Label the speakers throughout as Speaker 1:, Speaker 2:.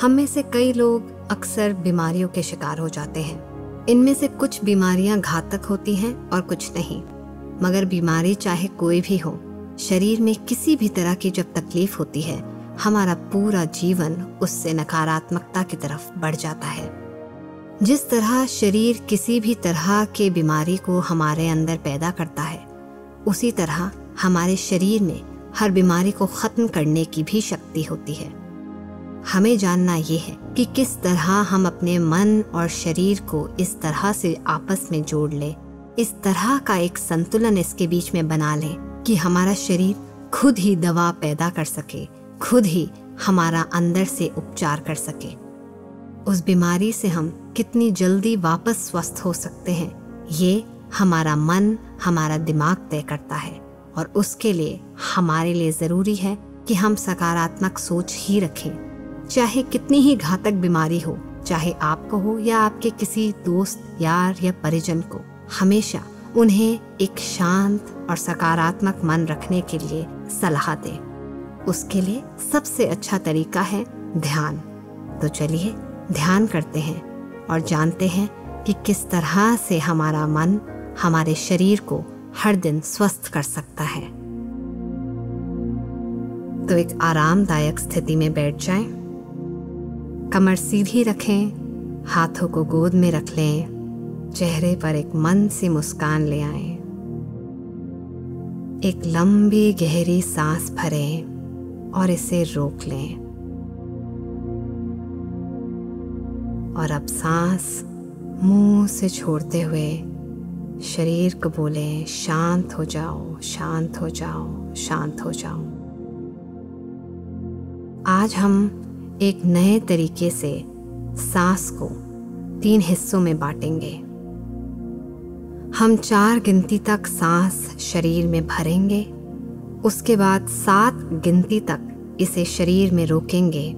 Speaker 1: हम में से कई लोग अक्सर बीमारियों के शिकार हो जाते हैं। इनमें से कुछ बीमारियाँ घातक होती हैं और कुछ नहीं। मगर बीमारी चाहे कोई भी हो, शरीर में किसी भी तरह की जब तकलीफ़ होती है, हमारा पूरा जीवन उससे नकारात्मकता की तरफ़ बढ़ जाता है। जिस तरह शरीर किसी भी तरह के बीमारी को हमारे अंदर पैदा करता है, उसी तरह हमारे शरीर में हर बीमारी को खत्म करने की भी शक्ति होती है। हमें जानना ये है कि किस तरह हम अपने मन और शरीर को इस तरह से आपस में जोड़ ले, इस तरह का एक संतुलन इसके बीच में बना लें कि हमारा शरीर खुद ही दवा पैदा कर सके, खुद ही हमारा अंदर से उपचार कर सके। उस बीमारी से हम कितनी जल्दी वापस स्वस्थ हो सकते हैं, ये हमारा मन, हमारा दिमाग तय करता है और उसके लिए हमारे लिए ज़रूरी है कि हम सकारात्मक सोच ही रखें। चाहे कितनी ही घातक बीमारी हो चाहे आपको हो या आपके किसी दोस्त यार या परिजन को हमेशा उन्हें एक शांत और सकारात्मक मन रखने के लिए सलाह दें। उसके लिए सबसे अच्छा तरीका है ध्यान। तो चलिए ध्यान करते हैं और जानते हैं कि किस तरह से हमारा मन हमारे शरीर को हर दिन स्वस्थ कर सकता है। तो एक आरामदायक स्थिति में बैठ जाएँ, कमर सीधी रखें, हाथों को गोद में रख लें, चेहरे पर एक मन सी मुस्कान ले आए। एक लंबी गहरी सांस भरें और इसे रोक लें। और अब सांस मुँह से छोड़ते हुए शरीर को बोले, शांत हो जाओ, शांत हो जाओ, शांत हो जाओ। आज हम एक नए तरीके से सांस को तीन हिस्सों में बांटेंगे। हम चार गिनती तक सांस शरीर में भरेंगे, उसके बाद सात गिनती तक इसे शरीर में रोकेंगे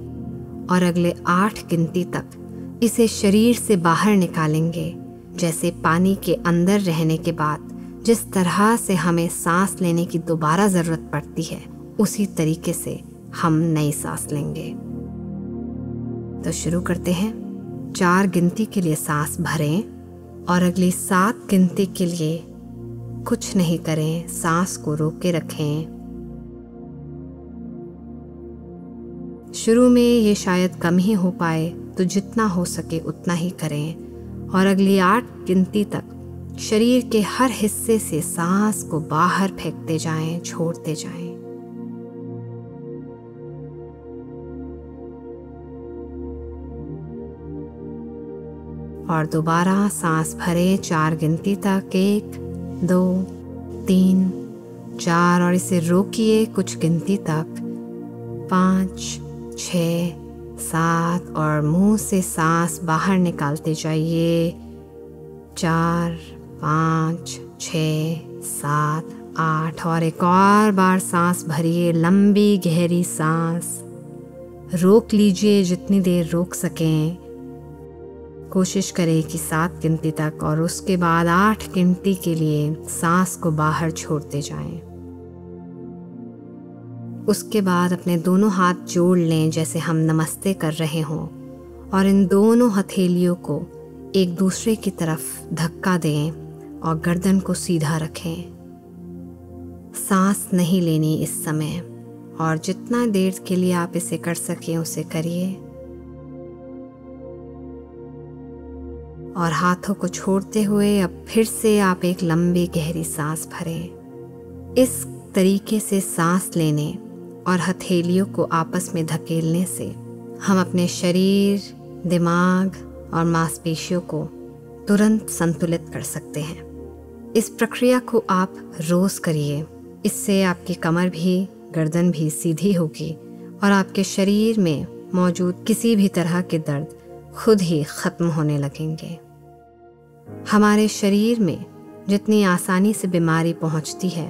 Speaker 1: और अगले आठ गिनती तक इसे शरीर से बाहर निकालेंगे, जैसे पानी के अंदर रहने के बाद जिस तरह से हमें सांस लेने की दोबारा ज़रूरत पड़ती है, उसी तरीके से हम नई सांस लेंगे। तो शुरू करते हैं चार गिनती के लिए सांस भरें और अगली सात गिनती के लिए कुछ नहीं करें सांस को रोक के रखें शुरू में ये शायद कम ही हो पाए तो जितना हो सके उतना ही करें और अगली आठ गिनती तक शरीर के हर हिस्से से सांस को बाहर फेंकते जाएँ, छोड़ते जाएँ। और दोबारा सांस भरे चार गिनती तक, एक, दो, तीन, चार, और इसे रोकिए कुछ गिनती तक। पाँच छ सात, और मुँह से सांस बाहर निकालते जाइए। चार, पाँच छ सात, आठ, और एक और बार सांस भरिए, लंबी गहरी सांस। रोक लीजिए जितनी देर रोक सकें। कोशिश करें कि सात गिनती तक और उसके बाद आठ गिनती के लिए सांस को बाहर छोड़ते जाएँ। उसके बाद अपने दोनों हाथ जोड़ लें जैसे हम नमस्ते कर रहे हों और इन दोनों हथेलियों को एक दूसरे की तरफ़ धक्का दें और गर्दन को सीधा रखें सांस नहीं लेनी इस समय और जितना देर के लिए आप इसे कर सकें उसे करिए और हाथों को छोड़ते हुए अब फिर से आप एक लंबी गहरी सांस भरें। इस तरीके से सांस लेने और हथेलियों को आपस में धकेलने से हम अपने शरीर, दिमाग और मांसपेशियों को तुरंत संतुलित कर सकते हैं। इस प्रक्रिया को आप रोज़ करिए। इससे आपकी कमर भी, गर्दन भी सीधी होगी और आपके शरीर में मौजूद किसी भी तरह के दर्द खुद ही ख़त्म होने लगेंगे। हमारे शरीर में जितनी आसानी से बीमारी पहुँचती है,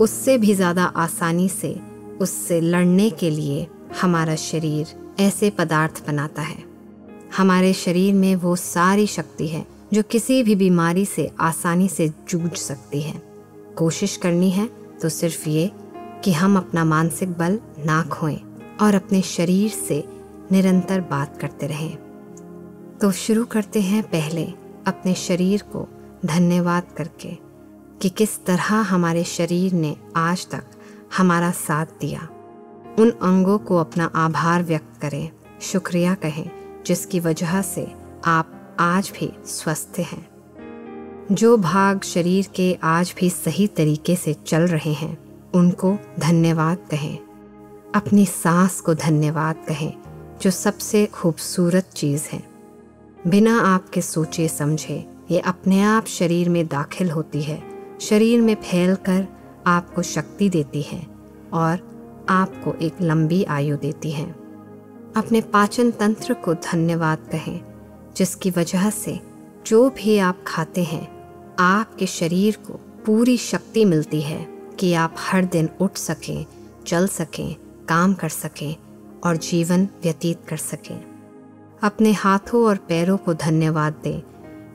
Speaker 1: उससे भी ज़्यादा आसानी से उससे लड़ने के लिए हमारा शरीर ऐसे पदार्थ बनाता है। हमारे शरीर में वो सारी शक्ति है जो किसी भी बीमारी से आसानी से जूझ सकती है। कोशिश करनी है तो सिर्फ़ ये कि हम अपना मानसिक बल ना खोएँ और अपने शरीर से निरंतर बात करते रहें। तो शुरू करते हैं पहले अपने शरीर को धन्यवाद करके कि किस तरह हमारे शरीर ने आज तक हमारा साथ दिया। उन अंगों को अपना आभार व्यक्त करें, शुक्रिया कहें, जिसकी वजह से आप आज भी स्वस्थ हैं। जो भाग शरीर के आज भी सही तरीके से चल रहे हैं, उनको धन्यवाद कहें। अपनी सांस को धन्यवाद कहें, जो सबसे खूबसूरत चीज़ है। बिना आपके सोचे समझे, ये अपने आप शरीर में दाखिल होती है। शरीर में फैलकर आपको शक्ति देती है और आपको एक लंबी आयु देती है। अपने पाचन तंत्र को धन्यवाद कहें, जिसकी वजह से जो भी आप खाते हैं, आपके शरीर को पूरी शक्ति मिलती है कि आप हर दिन उठ सकें, चल सकें, काम कर सकें और जीवन व्यतीत कर सकें। अपने हाथों और पैरों को धन्यवाद दें,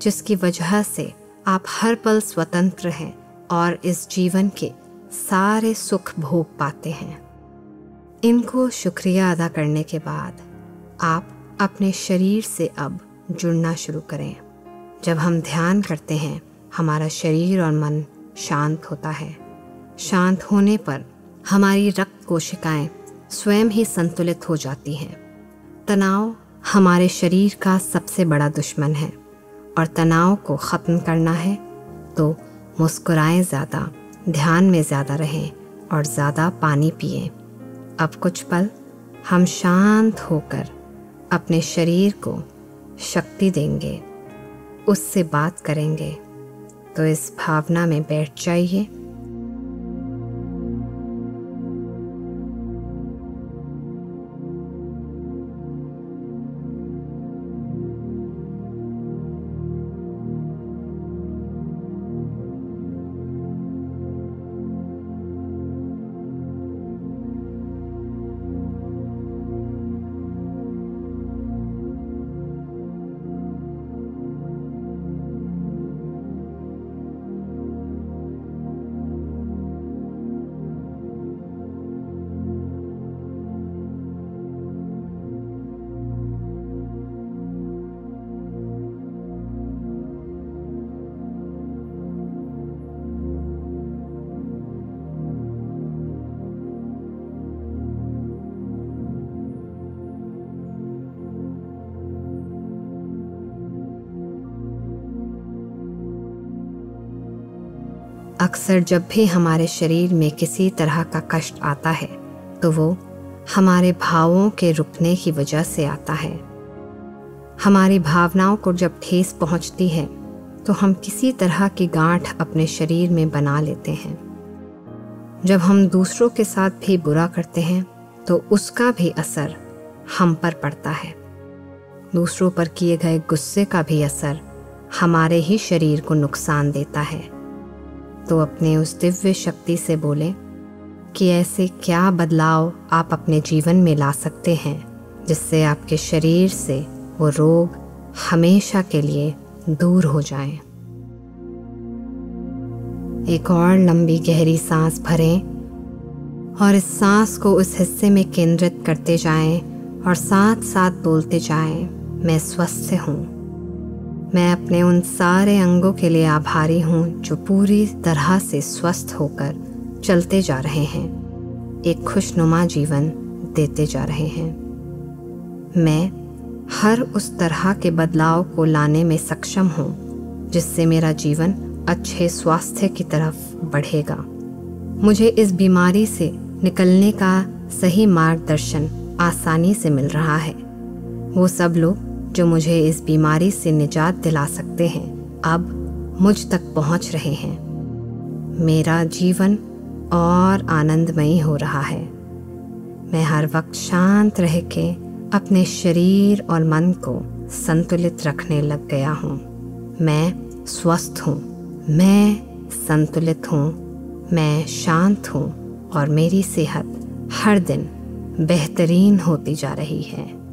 Speaker 1: जिसकी वजह से आप हर पल स्वतंत्र हैं और इस जीवन के सारे सुख भोग पाते हैं। इनको शुक्रिया अदा करने के बाद आप अपने शरीर से अब जुड़ना शुरू करें। जब हम ध्यान करते हैं, हमारा शरीर और मन शांत होता है। शांत होने पर हमारी रक्त कोशिकाएँ स्वयं ही संतुलित हो जाती हैं। तनाव हमारे शरीर का सबसे बड़ा दुश्मन है और तनाव को ख़त्म करना है तो मुस्कुराएँ ज़्यादा, ध्यान में ज़्यादा रहें और ज़्यादा पानी पिए। अब कुछ पल हम शांत होकर अपने शरीर को शक्ति देंगे, उससे बात करेंगे। तो इस भावना में बैठ जाइए। अक्सर जब भी हमारे शरीर में किसी तरह का कष्ट आता है तो वो हमारे भावों के रुकने की वजह से आता है। हमारी भावनाओं को जब ठेस पहुँचती है तो हम किसी तरह की गांठ अपने शरीर में बना लेते हैं। जब हम दूसरों के साथ भी बुरा करते हैं तो उसका भी असर हम पर पड़ता है। दूसरों पर किए गए गुस्से का भी असर हमारे ही शरीर को नुकसान देता है। तो अपने उस दिव्य शक्ति से बोले, कि ऐसे क्या बदलाव आप अपने जीवन में ला सकते हैं, जिससे आपके शरीर से वो रोग हमेशा के लिए दूर हो जाए। एक और लंबी गहरी सांस भरें और इस सांस को उस हिस्से में केंद्रित करते जाएँ और साथ साथ बोलते जाएँ, मैं स्वस्थ हूँ। मैं अपने उन सारे अंगों के लिए आभारी हूँ जो पूरी तरह से स्वस्थ होकर चलते जा रहे हैं। एक खुशनुमा जीवन देते जा रहे हैं। मैं हर उस तरह के बदलाव को लाने में सक्षम हूँ, जिससे मेरा जीवन अच्छे स्वास्थ्य की तरफ़ बढ़ेगा। मुझे इस बीमारी से निकलने का सही मार्गदर्शन आसानी से मिल रहा है। वो सब लोग जो मुझे इस बीमारी से निजात दिला सकते हैं, अब मुझ तक पहुँच रहे हैं। मेरा जीवन और आनंदमयी हो रहा है। मैं हर वक्त शांत रह के अपने शरीर और मन को संतुलित रखने लग गया हूँ। मैं स्वस्थ हूँ। मैं संतुलित हूँ। मैं शांत हूँ और मेरी सेहत हर दिन बेहतरीन होती जा रही है।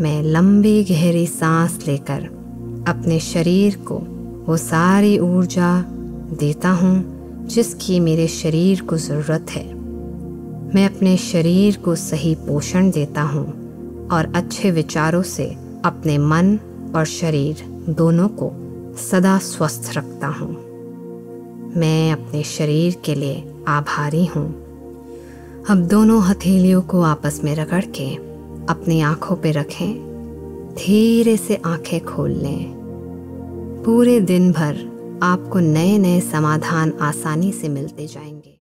Speaker 1: मैं लंबी गहरी सांस लेकर अपने शरीर को वो सारी ऊर्जा देता हूँ जिसकी मेरे शरीर को ज़रूरत है। मैं अपने शरीर को सही पोषण देता हूँ और अच्छे विचारों से अपने मन और शरीर दोनों को सदा स्वस्थ रखता हूँ। मैं अपने शरीर के लिए आभारी हूँ। अब दोनों हथेलियों को आपस में रगड़ के अपनी आँखों पे रखें, धीरे से आँखें खोल लें। पूरे दिन भर आपको नए नए समाधान आसानी से मिलते जाएँगे।